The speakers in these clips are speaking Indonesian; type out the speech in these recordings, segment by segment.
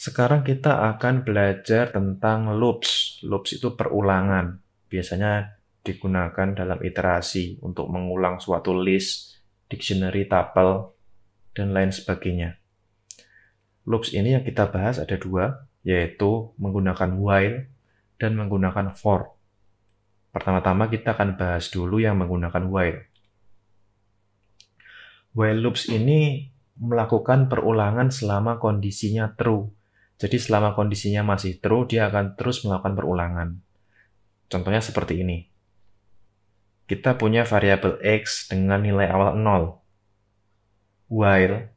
Sekarang kita akan belajar tentang loops. Loops itu perulangan. Biasanya digunakan dalam iterasi untuk mengulang suatu list, dictionary, tuple, dan lain sebagainya. Loops ini yang kita bahas ada dua, yaitu menggunakan while dan menggunakan for. Pertama-tama kita akan bahas dulu yang menggunakan while. While loops ini melakukan perulangan selama kondisinya true jadi selama kondisinya masih true, dia akan terus melakukan perulangan. Contohnya seperti ini. Kita punya variabel x dengan nilai awal 0. While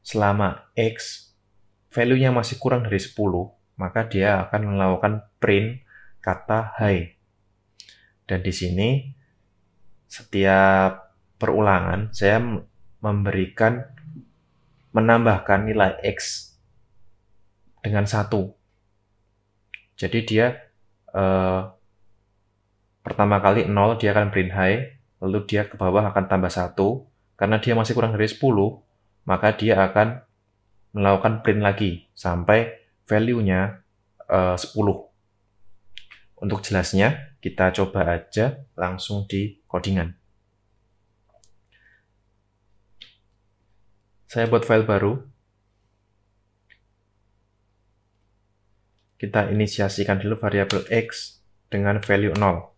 selama x value-nya masih kurang dari 10, maka dia akan melakukan print kata hi. Dan di sini setiap perulangan saya memberikan menambahkan nilai x dengan satu. Jadi dia eh, pertama kali 0 dia akan print high, lalu dia ke bawah akan tambah satu. Karena dia masih kurang dari 10, maka dia akan melakukan print lagi sampai value-nya eh, 10. Untuk jelasnya, kita coba aja langsung di codingan. Saya buat file baru, kita inisiasikan dulu variabel x dengan value 0.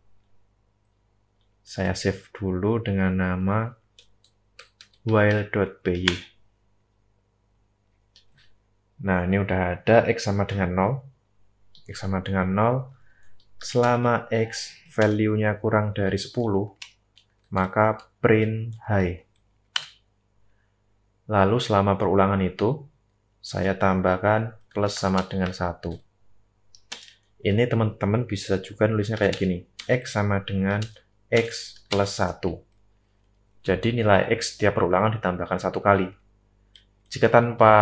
Saya save dulu dengan nama while.py. Nah, ini udah ada x sama dengan 0. x sama dengan 0. Selama x value-nya kurang dari 10, maka print high. Lalu selama perulangan itu, saya tambahkan plus sama dengan 1 ini teman-teman bisa juga nulisnya kayak gini. X sama dengan X plus 1. Jadi nilai X setiap perulangan ditambahkan satu kali. Jika tanpa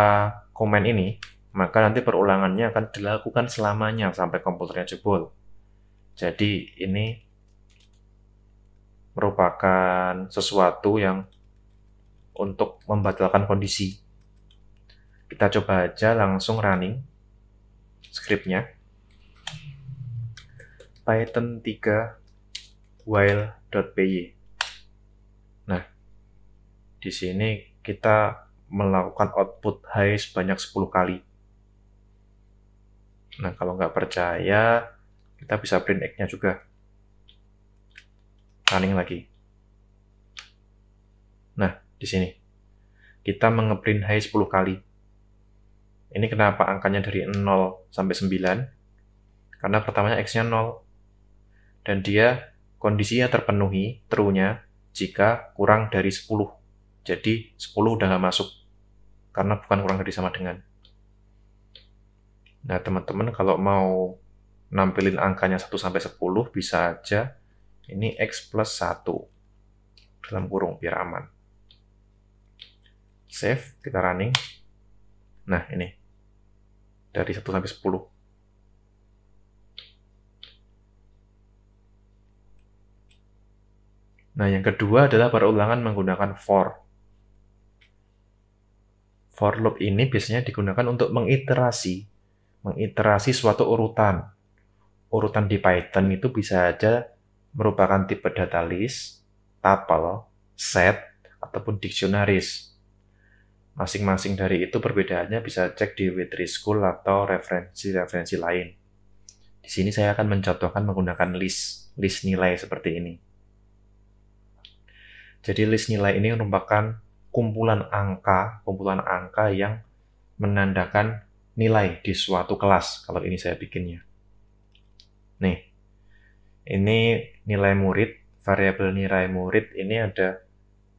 komen ini, maka nanti perulangannya akan dilakukan selamanya sampai komputernya jebol. Jadi ini merupakan sesuatu yang untuk membatalkan kondisi. Kita coba aja langsung running scriptnya python 3 while.py. Nah, di sini kita melakukan output high sebanyak 10 kali. Nah, kalau nggak percaya, kita bisa print X-nya juga. Running lagi. Nah, di sini. Kita mengeprint high 10 kali. Ini kenapa angkanya dari 0 sampai 9? Karena pertamanya X-nya 0, dan dia kondisinya terpenuhi true-nya jika kurang dari 10. Jadi 10 udah nggak masuk karena bukan kurang dari sama dengan. Nah, teman-teman kalau mau nampilin angkanya 1 sampai 10 bisa aja ini x plus 1 dalam kurung biar aman. Save, kita running. Nah, ini. Dari 1 sampai 10. Nah, yang kedua adalah perulangan menggunakan for. For loop ini biasanya digunakan untuk mengiterasi, mengiterasi suatu urutan. Urutan di Python itu bisa aja merupakan tipe data list, tuple, set, ataupun dictionaries. Masing-masing dari itu perbedaannya bisa cek di w School atau referensi-referensi lain. Di sini saya akan mencontohkan menggunakan list, list nilai seperti ini. Jadi list nilai ini merupakan kumpulan angka, kumpulan angka yang menandakan nilai di suatu kelas kalau ini saya bikinnya. Nih, ini nilai murid, variabel nilai murid ini ada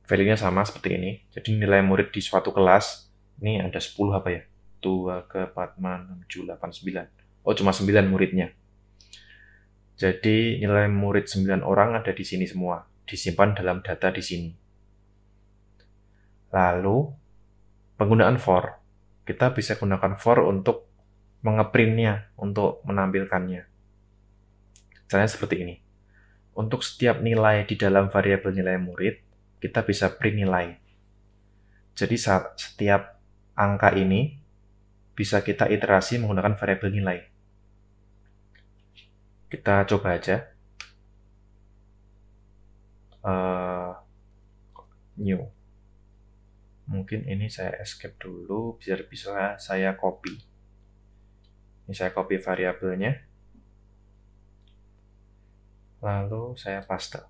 value-nya sama seperti ini. Jadi nilai murid di suatu kelas, ini ada 10 apa ya? 2 ke 4, 6, 7, 8, 9. Oh, cuma 9 muridnya. Jadi nilai murid 9 orang ada di sini semua disimpan dalam data di sini. Lalu, penggunaan for. Kita bisa gunakan for untuk mengeprintnya, untuk menampilkannya. Caranya seperti ini. Untuk setiap nilai di dalam variabel nilai murid, kita bisa print nilai. Jadi saat setiap angka ini bisa kita iterasi menggunakan variabel nilai. Kita coba aja. Uh, new. Mungkin ini saya escape dulu, biar bisa saya copy. Ini saya copy variabelnya. Lalu saya paste.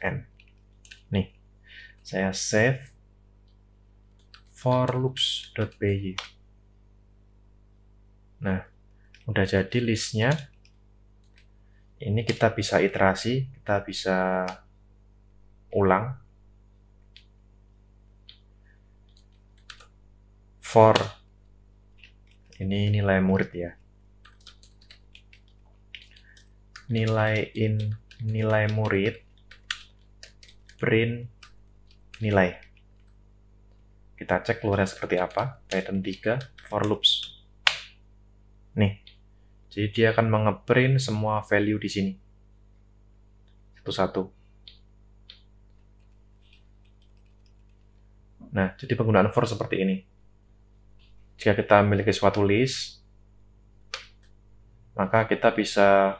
N. Nih, saya save for loops.py. Nah, udah jadi listnya. Ini kita bisa iterasi, kita bisa ulang. For ini nilai murid ya. Nilai in nilai murid print nilai. Kita cek keluarnya seperti apa. Python 3 for loops. Nih. Jadi dia akan mengeprint semua value di sini. Satu-satu. Nah, jadi penggunaan for seperti ini. Jika kita memiliki suatu list, maka kita bisa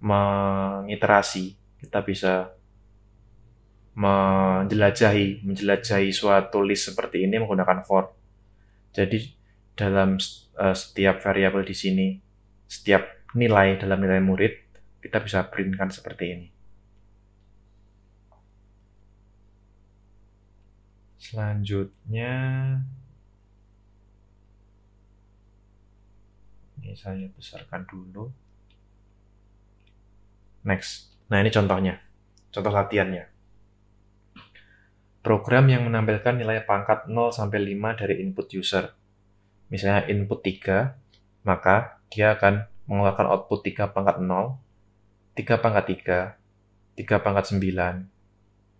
mengiterasi, kita bisa menjelajahi, menjelajahi suatu list seperti ini menggunakan for. Jadi dalam uh, setiap variabel di sini, setiap nilai dalam nilai murid, kita bisa printkan seperti ini. Selanjutnya, ini saya besarkan dulu. Next. Nah, ini contohnya. Contoh latihannya. Program yang menampilkan nilai pangkat 0 sampai 5 dari input user misalnya input 3, maka dia akan mengeluarkan output 3 pangkat 0, 3 pangkat 3, 3 pangkat 9,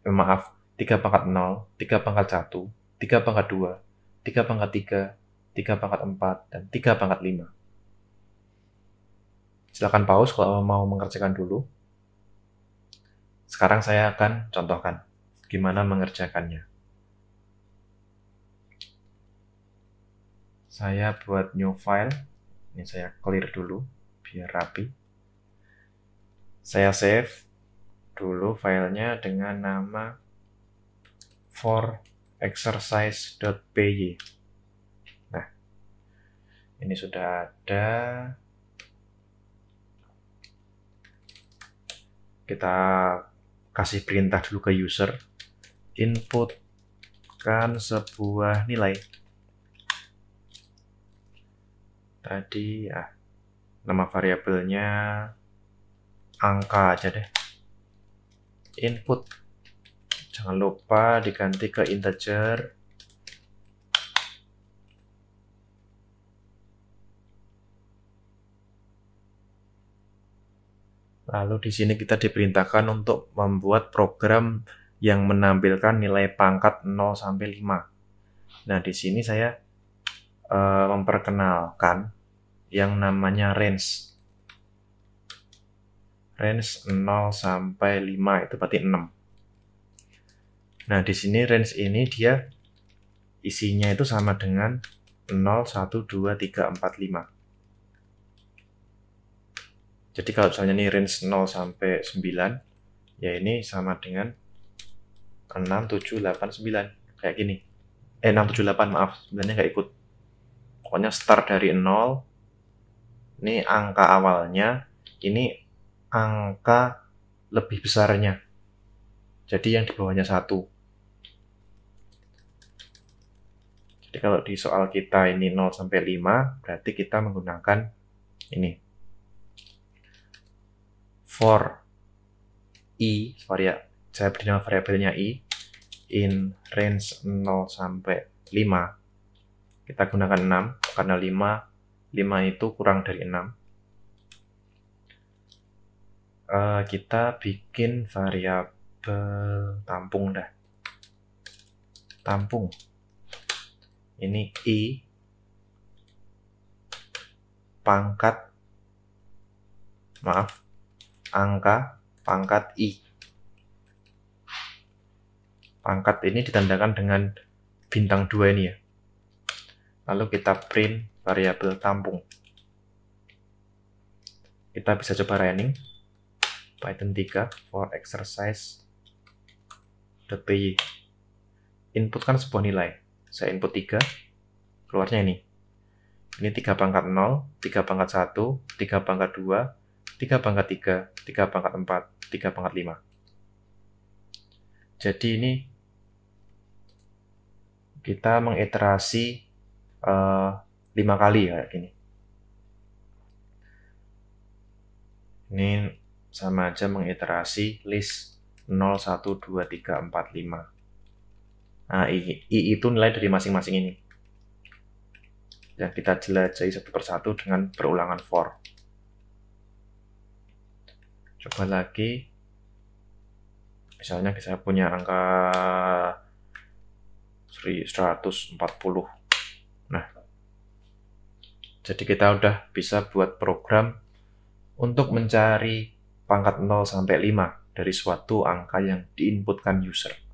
eh, maaf, 3 pangkat 0, 3 pangkat 1, 3 pangkat 2, 3 pangkat 3, 3 pangkat 4, dan 3 pangkat 5. Silahkan pause kalau mau mengerjakan dulu. Sekarang saya akan contohkan gimana mengerjakannya. saya buat new file ini saya clear dulu biar rapi saya save dulu filenya dengan nama for exercise.py nah ini sudah ada. Kita kasih perintah dulu ke user. Inputkan sebuah nilai. Tadi ya nama variabelnya angka aja deh. Input jangan lupa diganti ke integer Lalu di sini kita diperintahkan untuk membuat program yang menampilkan nilai pangkat 0 sampai 5. Nah, di sini saya uh, memperkenalkan yang namanya range. Range 0 sampai 5 itu berarti 6. Nah, di sini range ini dia isinya itu sama dengan 0, 1, 2, 3, 4, 5. Jadi kalau misalnya ini range 0 sampai 9, ya ini sama dengan 6, 7, 8, 9. Kayak gini. Eh, 6, 7, 8, maaf. Sebenarnya nggak ikut. Pokoknya start dari 0, ini angka awalnya, ini angka lebih besarnya. Jadi yang di bawahnya satu. Jadi kalau di soal kita ini 0 sampai 5, berarti kita menggunakan ini. For i, varia, saya beri nama variabelnya i, in range 0 sampai 5, kita gunakan 6, karena 5 5 itu kurang dari 6. Uh, eh, kita bikin variabel tampung dah. Tampung. Ini i. Pangkat. Maaf. Angka. Pangkat i. Pangkat ini ditandakan dengan bintang 2 ini ya. lalu kita print variabel tampung. Kita bisa coba running. Python 3 for exercise .py inputkan sebuah nilai saya input 3 keluarnya ini. Ini 3 pangkat 0, 3 pangkat 1, 3 pangkat 2, 3 pangkat 3, 3 pangkat 4, 3 pangkat 5 jadi ini kita mengiterasi uh, eh, 5 kali ya gini ini sama aja mengiterasi list 0, 1, 2, 3, 4, 5. Nah, I, I itu nilai dari masing-masing ini. Dan kita jelajahi satu persatu dengan berulangan for. Coba lagi. Misalnya saya punya angka 140. Nah, jadi kita udah bisa buat program untuk mencari pangkat 0 sampai 5 dari suatu angka yang diinputkan user.